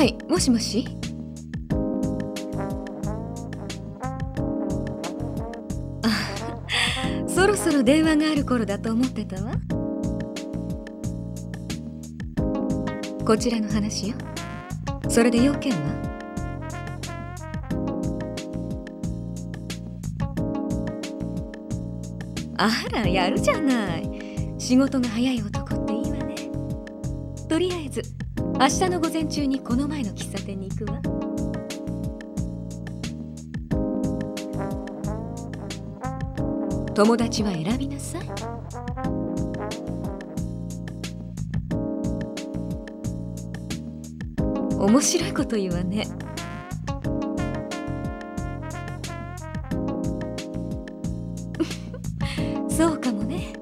はいもしもし？あそろそろ電話がある頃だと思ってたわ。こちらの話よ。それで要件は？あらやるじゃない。仕事が早い男っていいわね。とりあえず明日の午前中にこの前の喫茶店に行くわ。友達は選びなさい。面白いこと言うわね。そうかもね。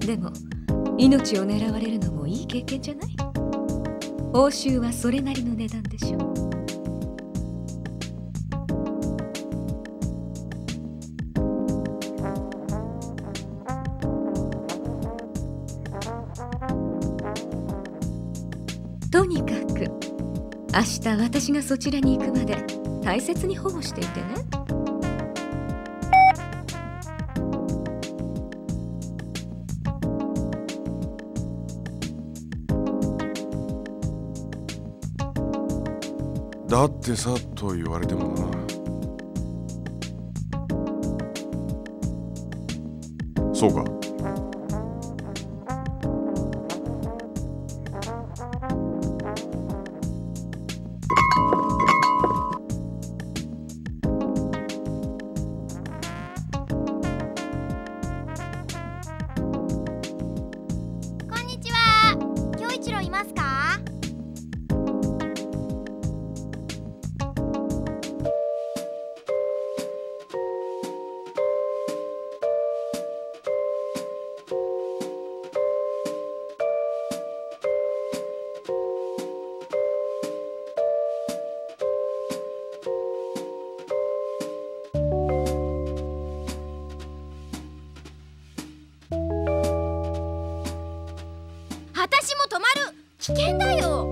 でも命を狙われるのもいい経験じゃない？報酬はそれなりの値段でしょう。とにかく明日私がそちらに行くまで大切に保護していてね。だってさと言われてもな。そうか。危険だよ。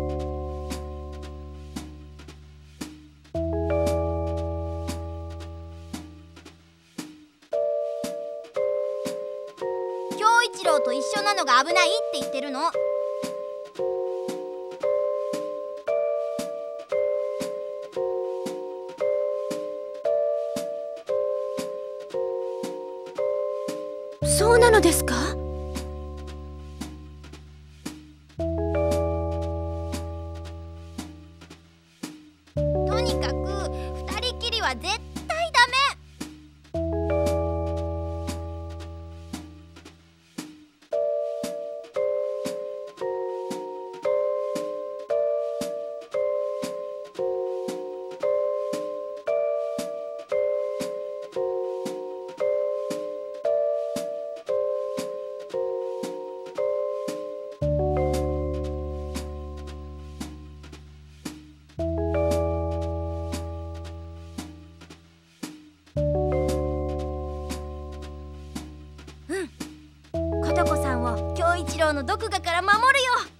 恭一郎と一緒なのが危ないって言ってるの。は絶の毒牙から守るよ。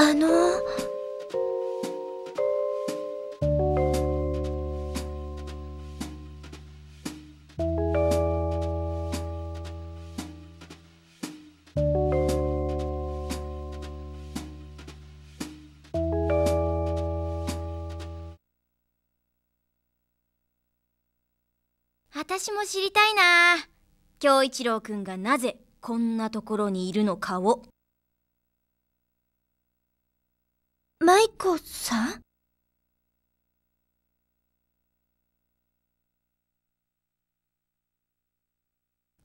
あの。私も知りたいな。京一郎くんがなぜこんなところにいるのかを舞子さん？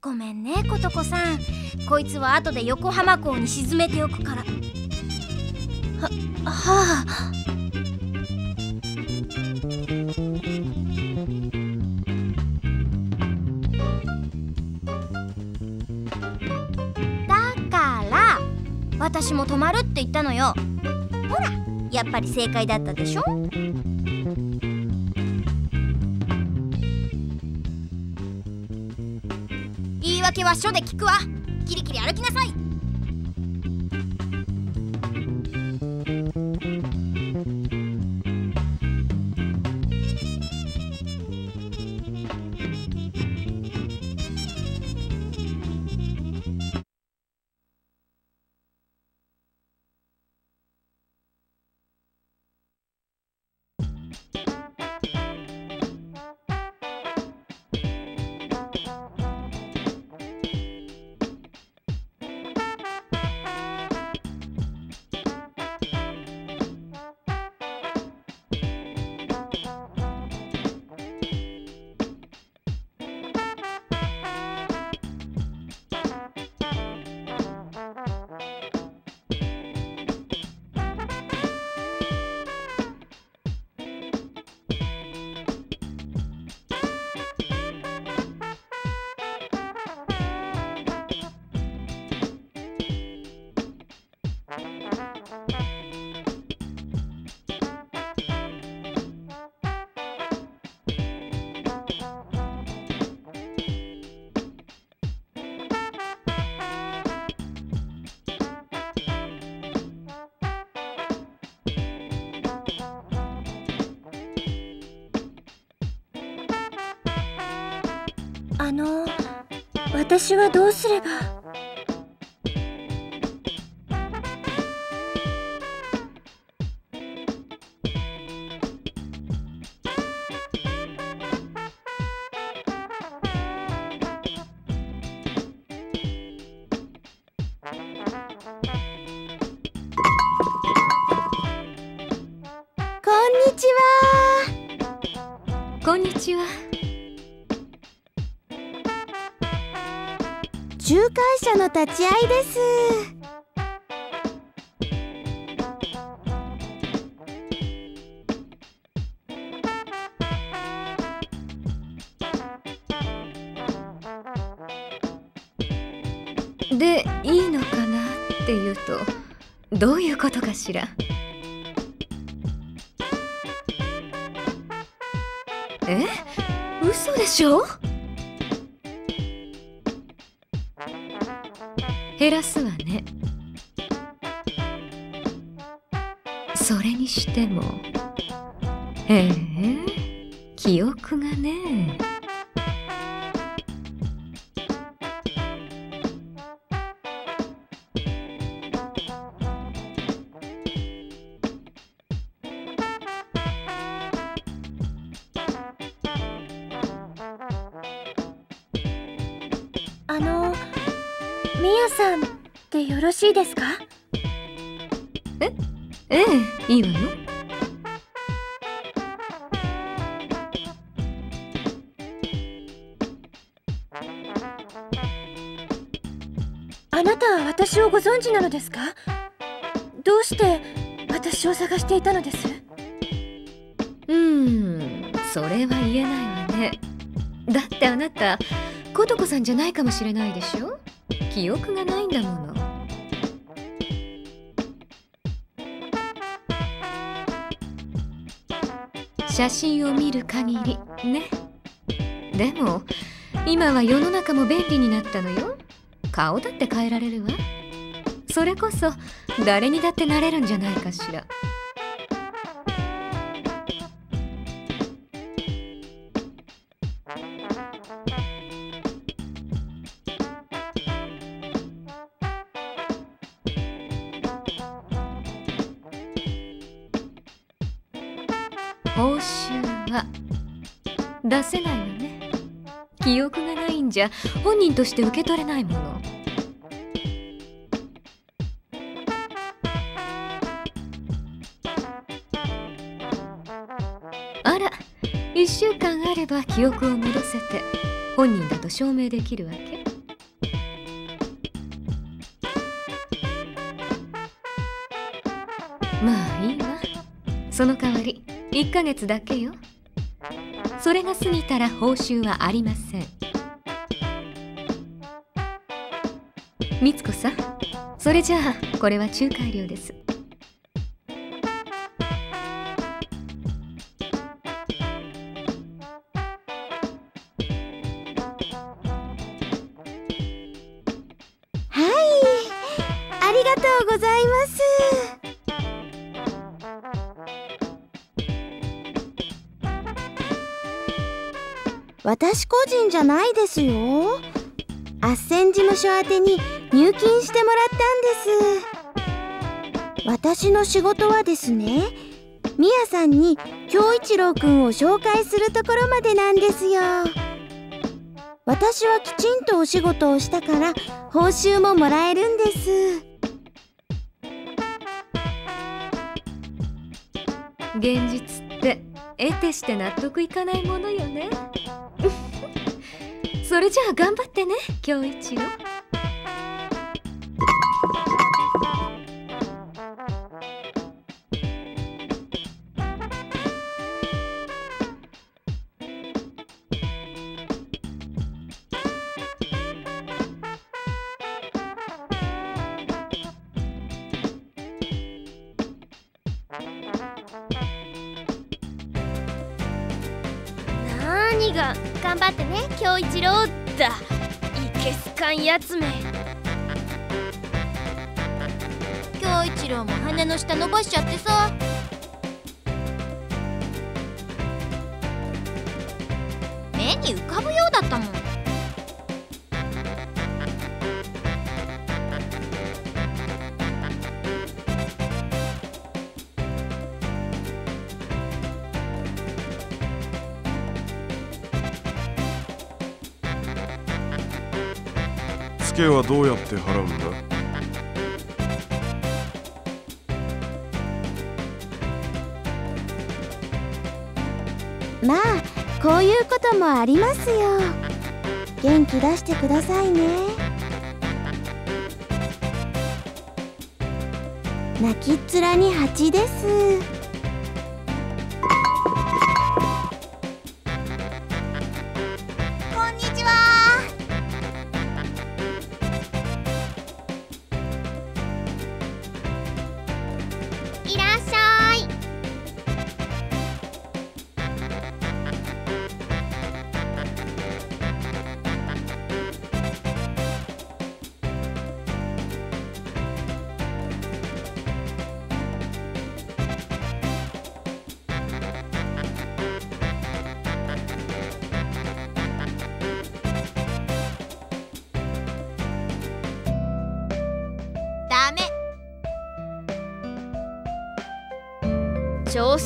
ごめんねことこさん。こいつは後で横浜港に沈めておくから。ははあ。だから私も泊まるって言ったのよ。ほら。やっぱり正解だったでしょ？言い訳は書で聞くわ。キリキリ歩きなさい。あの私はどうすれば？こんにちは。こんにちは。仲介者の立ち会いです。でいいのかなっていうとどういうことかしら？え？嘘でしょ？減らすわね。それにしても。ええ？記憶がね。えろしいですか？え？えいいわよ。あなたは私をご存知なのですか？どうして私を探していたのです？うーんそれは言えないわね。だってあなた琴子さんじゃないかもしれないでしょ？記憶がないんだもの写真を見る限りね。でも今は世の中も便利になったのよ。顔だって変えられるわ。それこそ誰にだってなれるんじゃないかしら。出せないのね。記憶がないんじゃ本人として受け取れないもの。あら1週間あれば記憶を戻せて本人だと証明できるわけ？まあいいわ。その代わり1ヶ月だけよ。それが過ぎたら報酬はありません。みつこさんそれじゃあこれは仲介料です。はい。ありがとうございます。私個人じゃないですよ。斡旋事務所宛てに入金してもらったんです。私の仕事はですねみやさんに京一郎くんを紹介するところまでなんですよ。私はきちんとお仕事をしたから報酬ももらえるんです。現実って得てして納得いかないものよね。それじゃあ頑張ってね京一郎陽一郎だ。いけすかんやつめ。京一郎も羽の下伸ばしちゃってさ。ケはどうやって払うんだ？まあこういうこともありますよ。元気出してくださいね。泣きっ面に蜂です。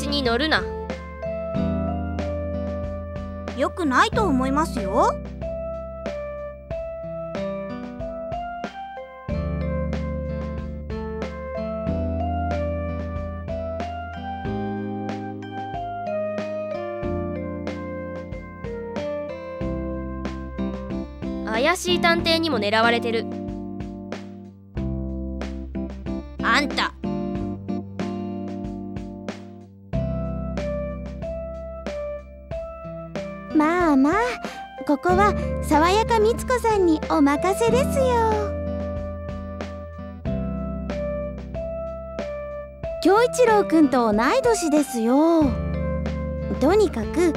に乗るな。よくないと思いますよ。怪しい探偵にも狙われてるここは爽やかみつこさんにお任せですよ京一郎くんと同い年ですよとにかく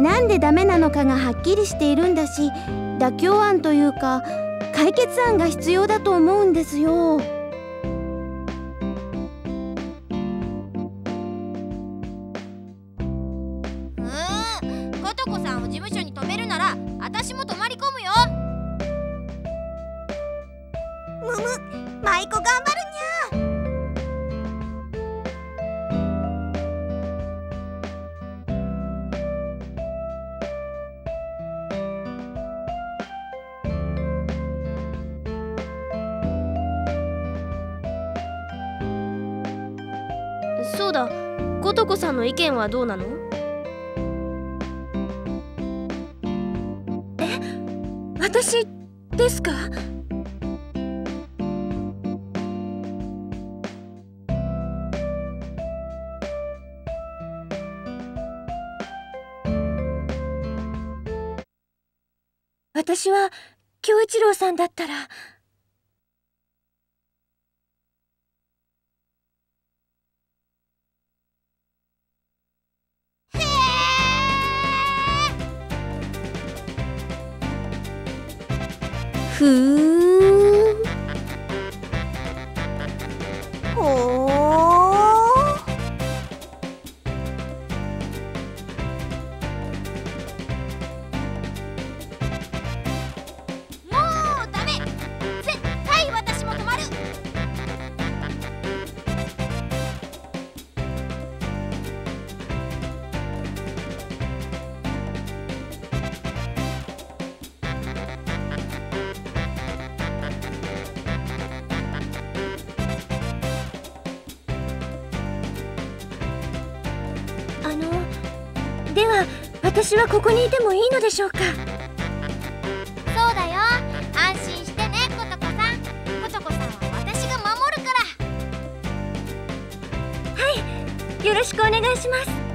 なんでダメなのかがはっきりしているんだし妥協案というか解決案が必要だと思うんですよ。事務所に私も泊まり込むよ。むむ舞子頑張るにゃ。そうだ琴子さんの意見はどうなの？私ですか？私は恭一郎さんだったら十私はここにいてもいいのでしょうか？そうだよ。安心してね琴子さん。琴子さんは私が守るから。よろしくお願いします